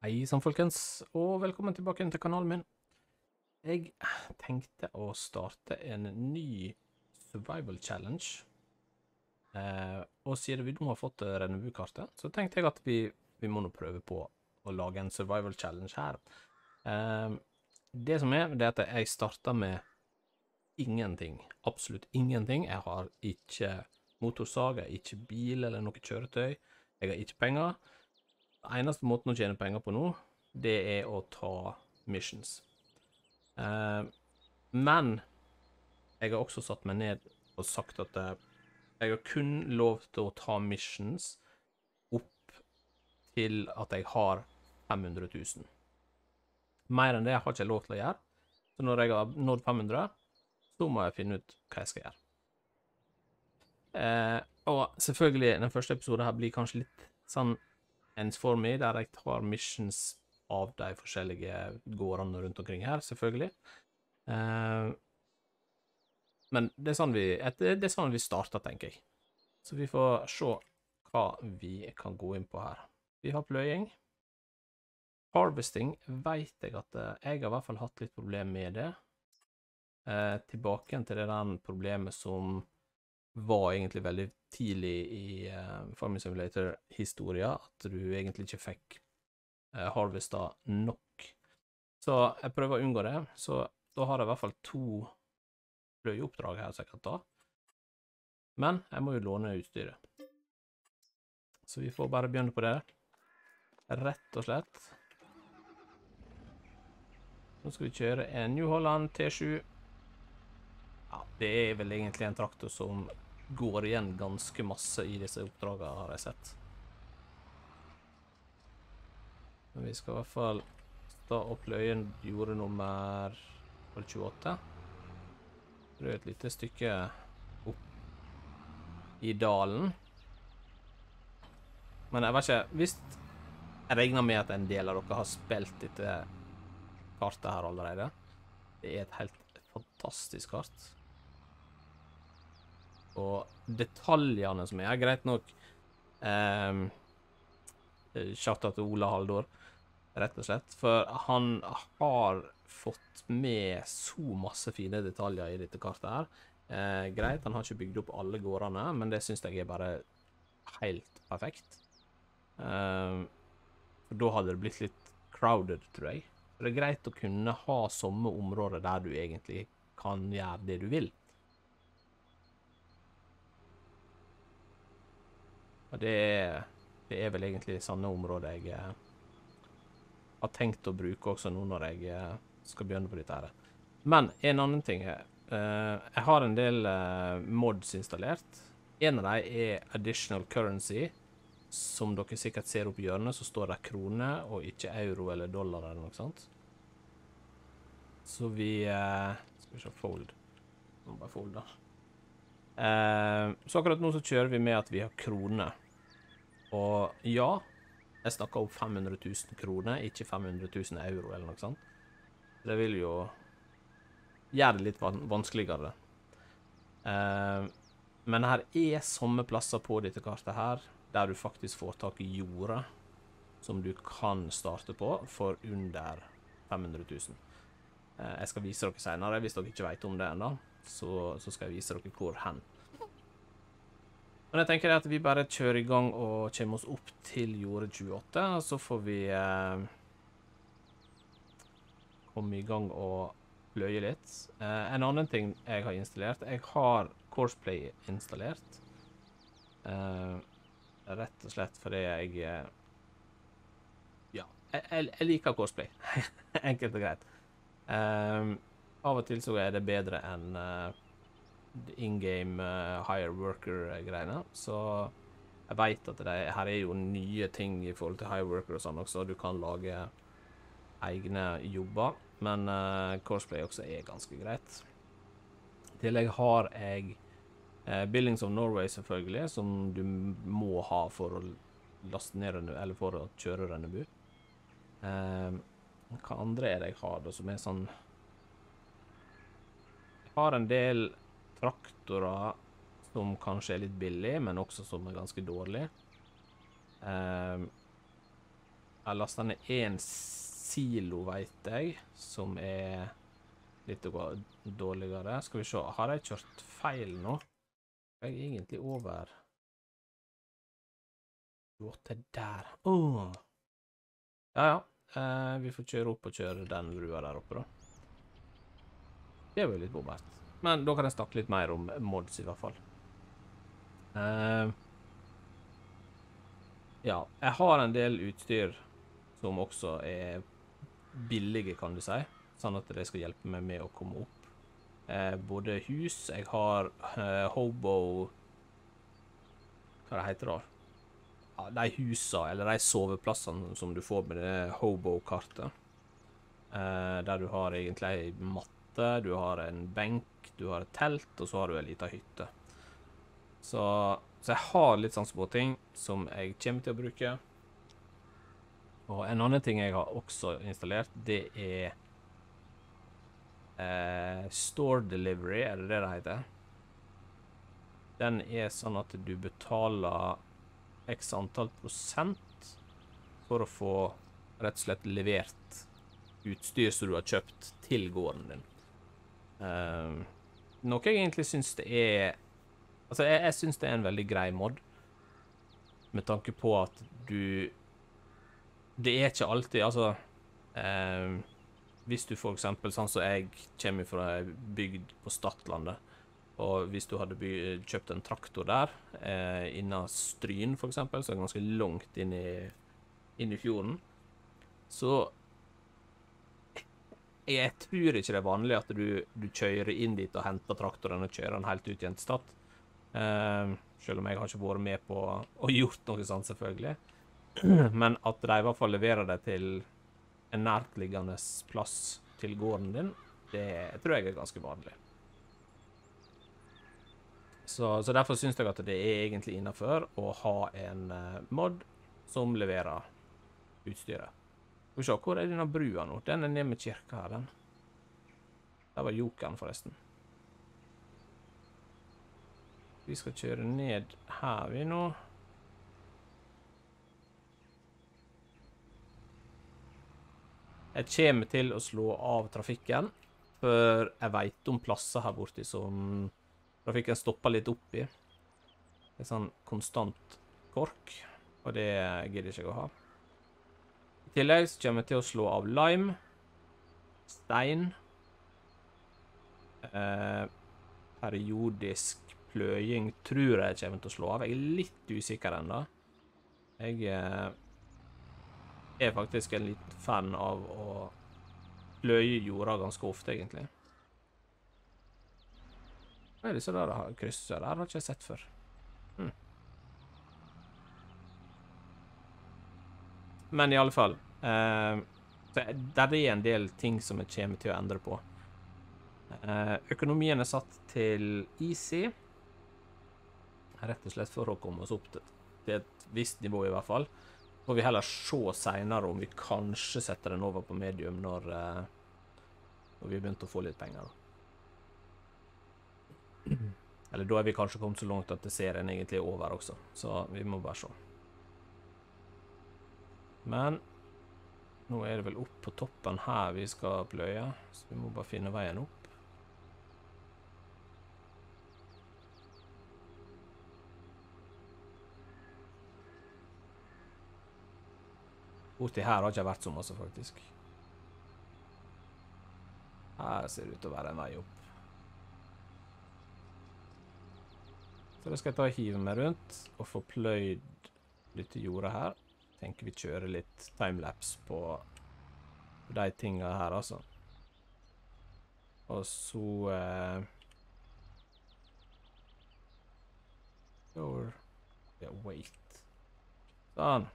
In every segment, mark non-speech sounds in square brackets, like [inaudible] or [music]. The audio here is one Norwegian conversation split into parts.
Hei sann, folkens, og velkommen tilbake til kanalen min. Jeg tenkte å starte en ny survival challenge. Eh, og siden vi nå har fått Rennebu-kartet, så tenkte jeg at vi, vi må nå prøve på å lage en survival challenge her. Eh, det som er, det er at jeg startet med ingenting. Absolutt ingenting. Jeg har ikke motorsager, ikke bil eller noe kjøretøy. Jeg har ikke penger. Eneste måten å tjene penger på nå, det er å ta missions. Eh, men jeg har også satt meg ned og sagt at eh, jeg har kun lov til å ta missions opp til at jeg har 500 000. Mer enn det har jeg ikke lov til å gjøre. Så når jeg har nådd 500, så må jeg finne ut hva jeg skal gjøre. Eh, og selvfølgelig, den første episoden her blir kanskje litt sånn ensformig, der jeg tar missions av de forskjellige gårdene rundt omkring her, selvfølgelig. Uh, men det er sånn vi, et, det sånn vi starter, tenker jeg. Så vi får se hva vi kan gå inn på her. Vi har pløying. Harvesting vet jeg at eh, jeg har i hvert fall hatt litt problemer med det. Eh, tilbake til det der problemet som var egentlig veldig tidlig i uh, Farming Simulator-historia, at du egentlig ikke fikk uh, harvesta nok. Så jeg prøver å unngå det. Så da har jeg i hvert fall to pløyeoppdrag her som jeg kan ta. Men jeg må jo låne utstyret. Så vi får bare begynne på det. Rett og slett. Nå skal vi kjøre en New Holland T7. Ja, det er vel egentlig en traktor som går igjen ganske masse i disse oppdragene, har jeg sett. Men vi skal i hvert fall stå opp løyen jorde nummer 28. Det er et lite stykke opp i dalen. Men jeg vet ikke Hvis Jeg regner med at en del av dere har spilt dette kartet her allerede. Det er et helt fantastisk kart. Og detaljene som er Greit nok um, til Ola Haldor, rett og slett. For han har fått med så masse fine detaljer i dette kartet her. Uh, greit, han har ikke bygd opp alle gårdene, men det syns jeg er bare helt perfekt. Um, for da hadde det blitt litt crowded, tror jeg. Det er greit å kunne ha samme områder der du egentlig kan gjøre det du vil. Og det er, det er vel egentlig sånne områder jeg eh, har tenkt å bruke også nå når jeg eh, skal begynne på dette her. Men en annen ting er eh, Jeg har en del eh, mods installert. En av dem er additional currency. Som dere sikkert ser opp i hjørnet, så står det krone og ikke euro eller dollar eller noe sånt. Så vi eh, Skal vi se Fold. Må bare folde. Eh, så akkurat nå så kjører vi med at vi har kroner. Og ja, jeg snakka opp 500 000 kroner, ikke 500 000 euro eller noe sånt. Det vil jo gjøre det litt vanskeligere. Eh, men her er samme plasser på dette kartet her der du faktisk får tak i jorda som du kan starte på for under 500 000. Eh, jeg skal vise dere senere, hvis dere ikke vet om det ennå. Så, så, skal jeg vise dere hvor hen. Men jeg tenker at vi bare kjører i gang og kommer oss opp til jordet 28, og så får vi eh, komme i gang og bløye litt. Eh, en annen ting jeg har installert Jeg har Courseplay installert. Eh, rett og slett fordi jeg eh, Ja, jeg, jeg liker Courseplay. [laughs] Enkelt og greit. Um, av og til så er det bedre enn uh, in game uh, hire worker-greiene. Så jeg veit at det her er jo nye ting i forhold til hire worker og sånn også. Du kan lage egne jobber, men uh, Courseplay også er ganske greit. I tillegg har jeg uh, Billings of Norway, selvfølgelig, som du må ha for å laste ned eller for å kjøre Rennebu. Uh, hva andre er det jeg har, da, som er sånn Jeg har en del traktorer som kanskje er litt billig, men også som er ganske dårlig. Um, Jeg lasta ned én silo, veit jeg, som er litt dårligere. Skal vi se, har jeg kjørt feil nå? Jeg er egentlig over 28 der. Åh. Ja, ja. Eh, vi får kjøre opp og kjøre den brua der oppe, da. Det var jo litt bommert. Men da kan jeg snakke litt mer om mods, i hvert fall. Uh, ja, jeg har en del utstyr som også er billige, kan du si. Sånn at det skal hjelpe meg med å komme opp. Eh, både hus Jeg har eh, hobo Hva det heter det? Ja, de husa, eller de soveplassene som du får med det hobo-kartet. Eh, der du har egentlig ei matte, du har en benk, du har et telt, og så har du ei lita hytte. Så, så jeg har litt sånn små ting som jeg kommer til å bruke. Og en annen ting jeg har også installert, det er eh, Store Delivery, er det det det heter? Den er sånn at du betaler x antall prosent for å få rett og slett levert utstyr som du har kjøpt til gården din. Eh, noe jeg egentlig syns det er Altså, jeg, jeg syns det er en veldig grei mod, med tanke på at du Det er ikke alltid Altså eh, Hvis du for eksempel, sånn som jeg kommer fra ei bygd på Stadlandet, og hvis du hadde kjøpt en traktor der, eh, innen Stryn eksempel, så er ganske langt inn i, inn i fjorden, så jeg tror ikke det er vanlig at du, du kjører inn dit og henter traktoren og kjører den helt ut igjen til Stad. Uh, selv om jeg har ikke vært med på og gjort noe sånt, selvfølgelig. Men at de i hvert fall leverer det til en nærtliggende plass til gården din, det tror jeg er ganske vanlig. Så, så derfor syns jeg at det er egentlig innafor å ha en eh, mod som leverer utstyret. Skal vi se, hvor er denne brua nå? Den er ned med kirka her, den. Der var jokeren, forresten. Vi skal kjøre ned her, vi nå. Jeg kommer til å slå av trafikken, for jeg veit om plasser her borte som trafikken stopper litt opp i. Det er sånn konstant kork, og det gidder ikke å ha. I tillegg så kommer jeg til å slå av lime, stein, eh, periodisk pløying tror jeg kommer til å slå av. Jeg er litt usikker ennå. Jeg eh, er faktisk en liten fan av å pløye jorda ganske ofte, egentlig. Hva er disse der kryssene der? har jeg ikke sett før. Men i alle fall eh, Der er en del ting som jeg kommer til å endre på. Eh, økonomien er satt til easy. Rett og slett for å komme oss opp til, til et visst nivå, i hvert fall. Får vi heller se seinere om vi kanskje setter den over på medium når, eh, når vi har begynt å få litt penger. Eller da er vi kanskje kommet så langt at serien egentlig er over også, så vi må bare se. Men nå er det vel opp på toppen her vi skal pløye, så vi må bare finne veien opp. Borti her har ikke vært så masse, faktisk. Her ser det ut til å være en vei opp. Så da skal jeg ta og hive meg rundt og få pløyd litt jorda her. Tenker vi kjører litt timelapse på de tinga her, altså. Og så eh, Or yeah, wait. Sånn.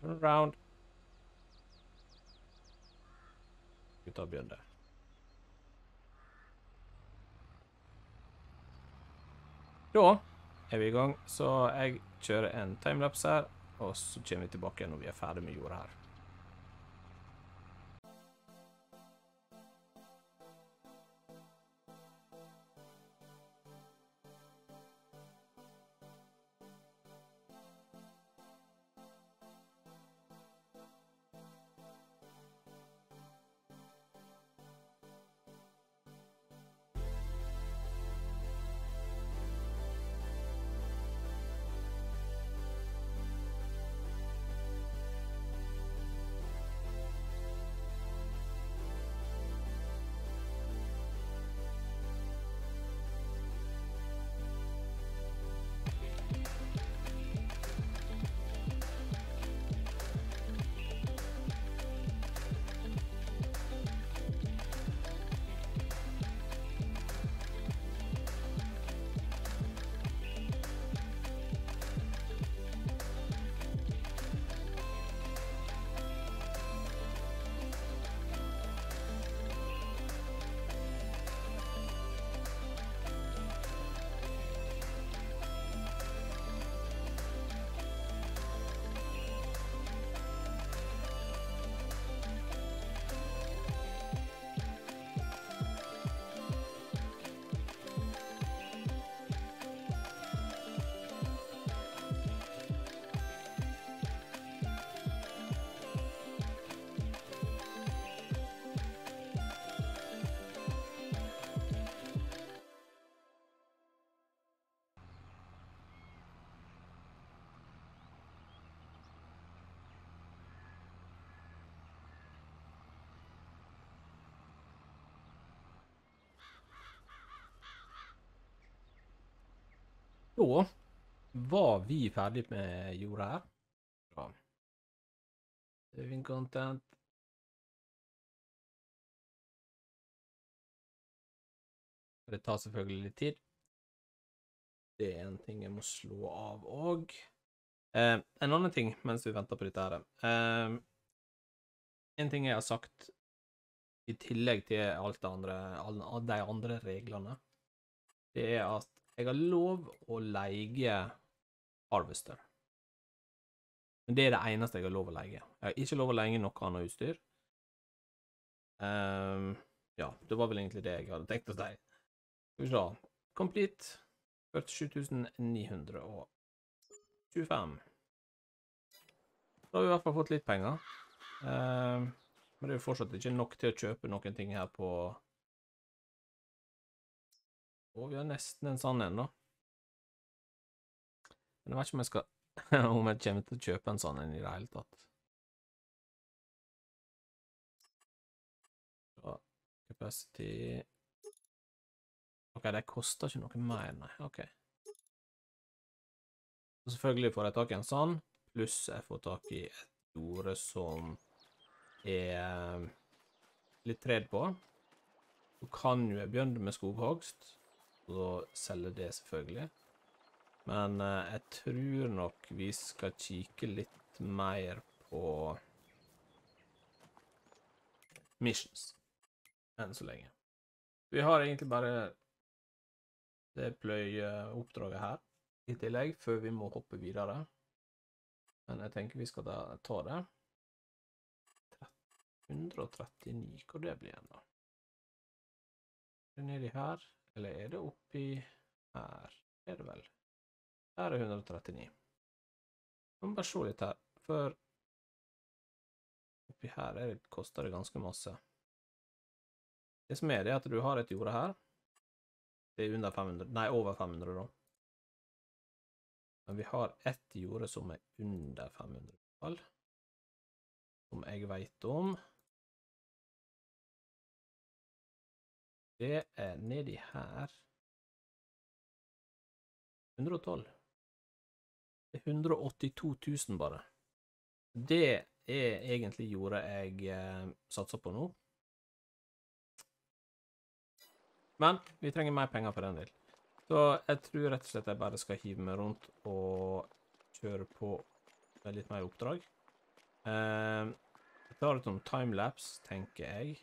Turn around. Gutta begynner. Da er vi i gang, så jeg kjører en timelapse her, og så kommer vi tilbake når vi er ferdig med jorda her. Da var vi ferdig med jorda her. Bra. Saving content. Det tar selvfølgelig litt tid. Det er en ting jeg må slå av òg. Eh, en annen ting mens vi venter på dette her eh, En ting jeg har sagt i tillegg til alt det andre, alle de andre reglene, det er at jeg har lov å leie Harvester. Men det er det eneste jeg har lov å leie. Jeg har ikke lov å leie noe annet utstyr. Um, ja, det var vel egentlig det jeg hadde tenkt å si. Skal vi se. Complete 47 925. Da har vi i hvert fall fått litt penger. Um, men det er jo fortsatt ikke nok til å kjøpe noen ting her på Og vi har nesten en sånn ennå. Men jeg vet ikke om jeg skal [laughs] Om jeg kommer til å kjøpe en sånn en i det hele tatt. Så, capacity OK, det koster ikke noe mer, nei. OK. Og selvfølgelig får jeg tak i en sånn, pluss jeg får tak i et jorde som er litt tred på. Så kan jo jeg begynne med skoghogst, og selge det, selvfølgelig. Men uh, jeg tror nok vi skal kikke litt mer på missions enn så lenge. Vi har egentlig bare det pløyeoppdraget her i tillegg, før vi må hoppe videre. Men jeg tenker vi skal da ta det. 139, hvor det blir igjen, da? Nedi her, eller er det oppi her? Er det vel? Her er 139. Vi må bare se litt her, for oppi her det, koster det ganske masse. Det som er, det er at du har et jorde her. Det er under 500, nei, over 500, da. Men vi har ett jorde som er under 500 fall, som jeg veit om. Det er nedi her 112. Det er 182 000, bare. Det er egentlig jorda jeg eh, satser på nå. Men vi trenger mer penger for den del. Så jeg tror rett og slett jeg bare skal hive meg rundt og kjøre på med litt mer oppdrag. Eh, jeg tar et sånn timelapse, tenker jeg.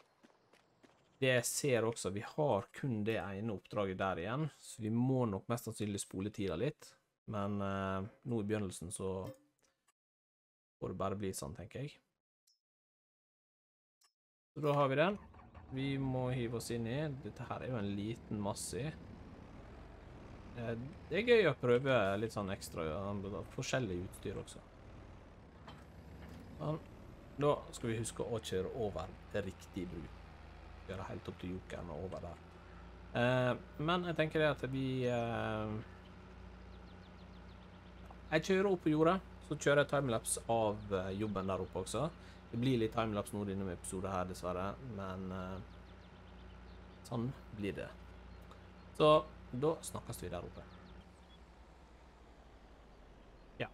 Det jeg ser også, vi har kun det ene oppdraget der igjen, så vi må nok mest sannsynlig spole tida litt. Men eh, nå i begynnelsen så får det bare bli sånn, tenker jeg. Så da har vi den. Vi må hive oss inn i. Dette her er jo en liten massi. Uh, det er gøy å prøve litt sånn ekstra forskjellig utstyr også. Men da skal vi huske å kjøre over det riktige bru. Helt opp til jokeren og over der. Uh, men jeg tenker det at vi uh, jeg kjører opp på jordet, så kjører jeg timelapse av eh, jobben der oppe også. Det blir litt timelapse nå denne episoden her, dessverre, men uh, sånn blir det. Så da snakkes vi der oppe. Ja.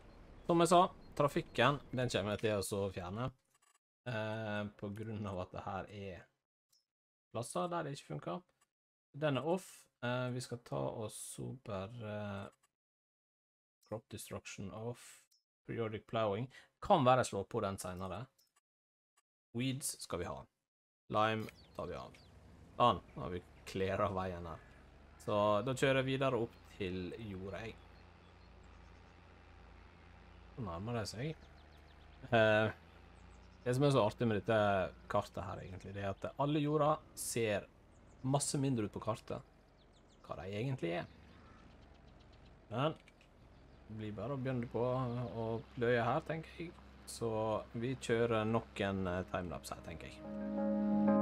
Som jeg sa, trafikken den kommer jeg til å fjerne. Uh, på grunn av at det her er plasser der det ikke funker. Den er off. Uh, vi skal ta oss super Crop destruction of periodic plowing. Kan være jeg slår på den senere. Weeds skal vi ha. Lime tar vi av. Sånn, nå har vi cleara veien her. Så da kjører jeg videre opp til jorda, jeg. Så nærmer det seg. Eh, det som er så artig med dette kartet her, egentlig, det er at alle jorda ser masse mindre ut på kartet hva de egentlig er. Men det blir bare å begynne på å pløye her, tenker jeg. Så vi kjører nok en eh, timelapse her, tenker jeg.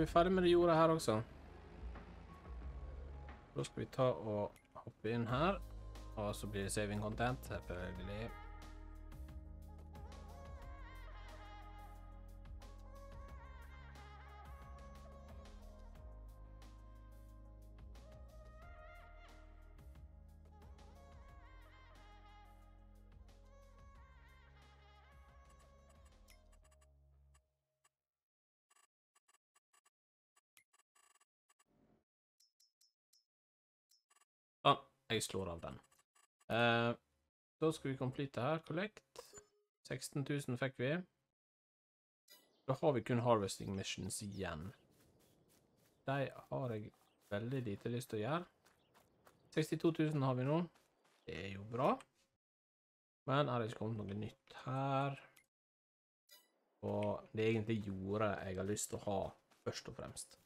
Vi ferdig med det jorda her også. Da skal vi ta og hoppe inn her, og så blir det saving content, selvfølgelig. Jeg slår av den. Uh, da skal vi complete her. Collect. 16 000 fikk vi. Da har vi kun harvesting missions igjen. De har jeg veldig lite lyst til å gjøre. 62 000 har vi nå. Det er jo bra. Men er det ikke kommet noe nytt her? Og det er egentlig jordet jeg har lyst til å ha, først og fremst.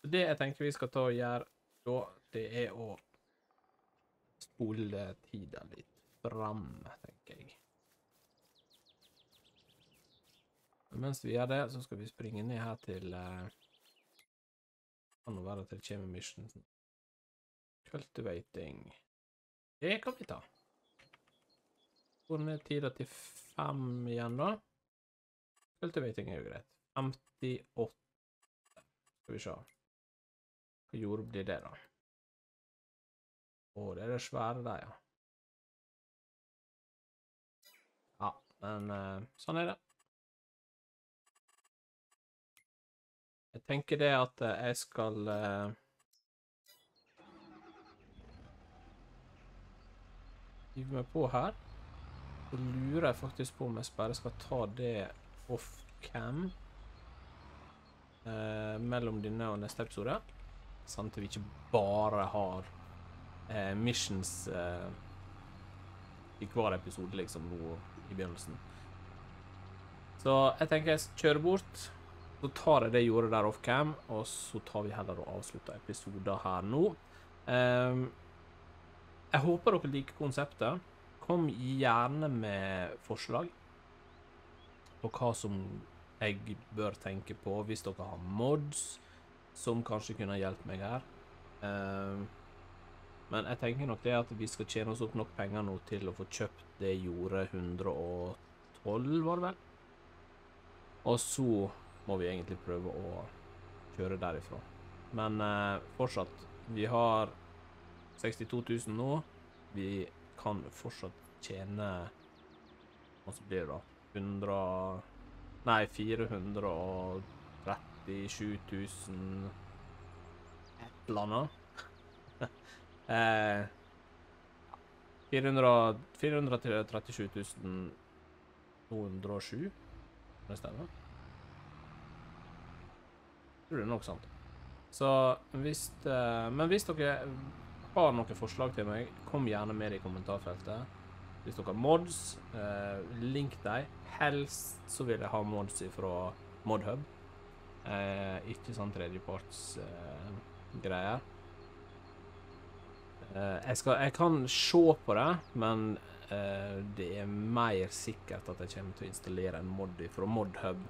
Så det jeg tenker vi skal ta og gjøre da, det er å spole tida litt fram, tenker jeg. Men mens vi gjør det, så skal vi springe ned her til eh, Kan være til Chemi Mission. Cultivating. Det kan vi ta. Går ned tida til fem igjen, da. Cultivating er jo greit. 58 Skal vi se. Hva jord blir det, da? Å, det er det svære der, ja. Ja, men uh, sånn er det. Jeg tenker det at eh, jeg skal uh, hive meg på her. Så lurer jeg faktisk på om jeg bare skal ta det off-cam uh, mellom denne og neste episode. Sånn at vi ikke bare har eh, missions eh, i hver episode, liksom, nå i begynnelsen. Så jeg tenker jeg kjører bort. Så tar jeg det jeg gjorde der off-cam, og så tar vi heller og avslutter episoder her nå. Ehm, jeg håper dere liker konseptet. Kom gjerne med forslag på hva som jeg bør tenke på, hvis dere har mods som kanskje kunne hjulpet meg her. Ehm, men jeg tenker nok det at vi skal tjene oss opp nok penger nå til å få kjøpt det jordet 112, var det vel? Og så må vi egentlig prøve å kjøre derifra. Men eh, fortsatt, vi har 62 000 nå. Vi kan fortsatt tjene Hva blir det, da? 100 Nei, 437 000 Et eller annet. [laughs] eh, 400 437 207, kan det stemmer. tror det er nok sant. Så hvis eh, Men hvis dere har noen forslag til meg, kom gjerne med det i kommentarfeltet. Hvis dere har mods, eh, link dem. Helst så vil jeg ha mods fra Modhub. Eh, ikke sånn tredjeparts-greier. Eh, jeg, skal, jeg kan se på det, men uh, det er mer sikkert at jeg kommer til å installere en mod fra Modhub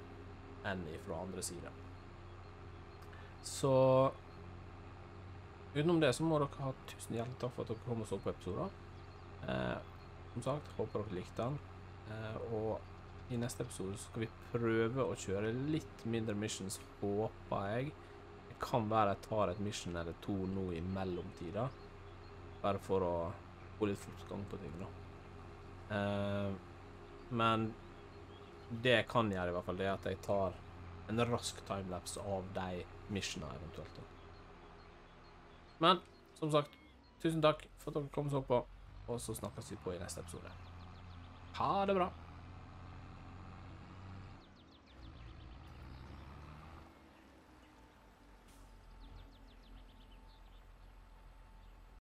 enn fra andre sider. Så utenom det så må dere ha tusen hjertelig takk for at dere kom og så på episoder. Uh, som sagt, håper dere likte den. Uh, og i neste episode så skal vi prøve å kjøre litt mindre missions, håper jeg. Det kan være jeg tar et mission eller to nå i mellomtida. Bare for å få litt fortgang på ting, da. Eh, men det jeg kan gjøre, i hvert fall, det er at jeg tar en rask timelapse av de missionene eventuelt. da. Men som sagt, tusen takk for at dere kom og så på, og så snakkes vi på i neste episode. Ha det bra.